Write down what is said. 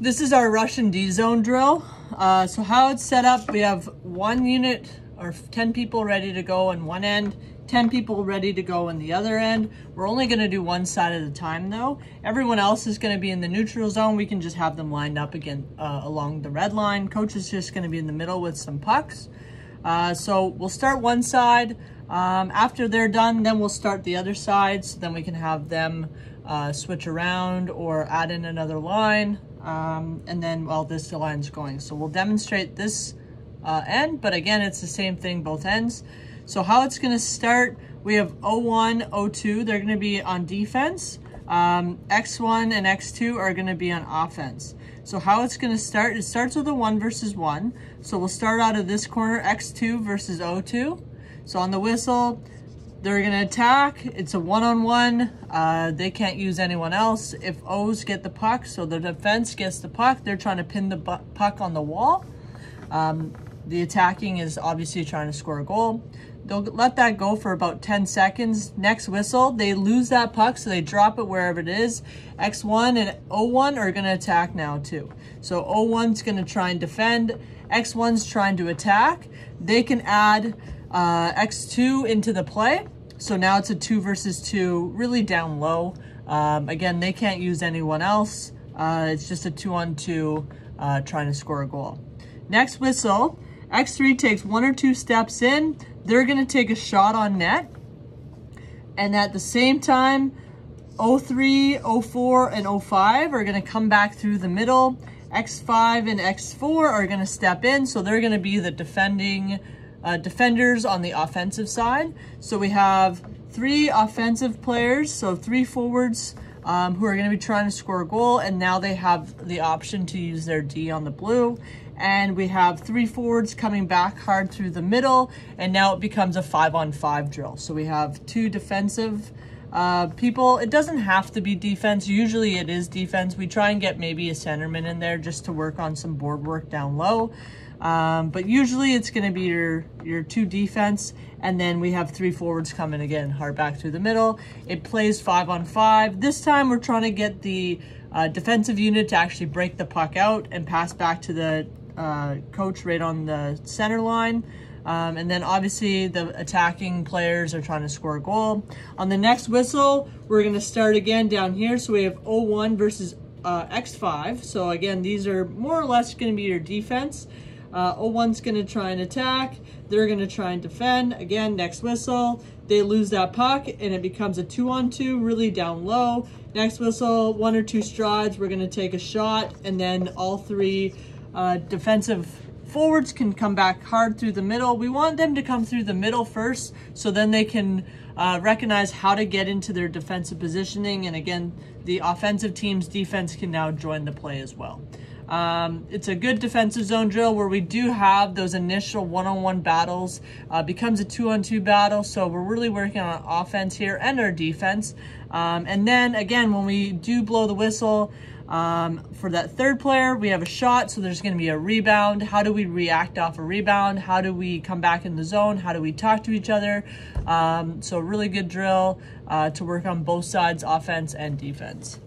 This is our Russian D zone drill. Uh, so how it's set up, we have one unit or 10 people ready to go on one end, 10 people ready to go on the other end. We're only gonna do one side at a time though. Everyone else is gonna be in the neutral zone. We can just have them lined up again uh, along the red line. Coach is just gonna be in the middle with some pucks. Uh, so we'll start one side. Um, after they're done, then we'll start the other side. So then we can have them uh, switch around or add in another line um, and then while this line's going. So we'll demonstrate this uh, end, but again, it's the same thing both ends. So how it's gonna start, we have O1, O2, they're gonna be on defense. Um, X1 and X2 are gonna be on offense. So how it's gonna start, it starts with a one versus one. So we'll start out of this corner, X2 versus O2. So on the whistle, they're gonna attack. It's a one-on-one. -on -one. uh, they can't use anyone else. If O's get the puck, so the defense gets the puck, they're trying to pin the puck on the wall. Um, the attacking is obviously trying to score a goal. They'll let that go for about 10 seconds. Next whistle, they lose that puck, so they drop it wherever it is. X1 and O1 are gonna attack now too. So O1's gonna try and defend. X1's trying to attack. They can add uh, X2 into the play. So now it's a two versus two, really down low. Um, again, they can't use anyone else. Uh, it's just a two on two uh, trying to score a goal. Next whistle, X3 takes one or two steps in. They're gonna take a shot on net. And at the same time, 03, 04, and 05 are gonna come back through the middle. X5 and X4 are gonna step in, so they're gonna be the defending uh, defenders on the offensive side. So we have three offensive players, so three forwards um, who are going to be trying to score a goal, and now they have the option to use their D on the blue. And we have three forwards coming back hard through the middle, and now it becomes a five on five drill. So we have two defensive uh, people. It doesn't have to be defense. Usually it is defense. We try and get maybe a centerman in there just to work on some board work down low. Um, but usually it's going to be your, your two defense, and then we have three forwards coming again, hard back through the middle. It plays five on five. This time we're trying to get the uh, defensive unit to actually break the puck out and pass back to the uh, coach right on the center line. Um, and then obviously the attacking players are trying to score a goal. On the next whistle, we're going to start again down here. So we have 0-1 versus uh, X5. So again, these are more or less going to be your defense. Uh, O1's going to try and attack. They're going to try and defend. Again, next whistle, they lose that puck and it becomes a two on two, really down low. Next whistle, one or two strides, we're going to take a shot and then all three uh, defensive forwards can come back hard through the middle. We want them to come through the middle first so then they can uh, recognize how to get into their defensive positioning. And again, the offensive team's defense can now join the play as well. Um, it's a good defensive zone drill where we do have those initial one-on-one -on -one battles, uh, becomes a two-on-two 2 battle. So we're really working on offense here and our defense. Um, and then again, when we do blow the whistle, um, for that third player, we have a shot, so there's gonna be a rebound. How do we react off a rebound? How do we come back in the zone? How do we talk to each other? Um, so really good drill uh, to work on both sides, offense and defense.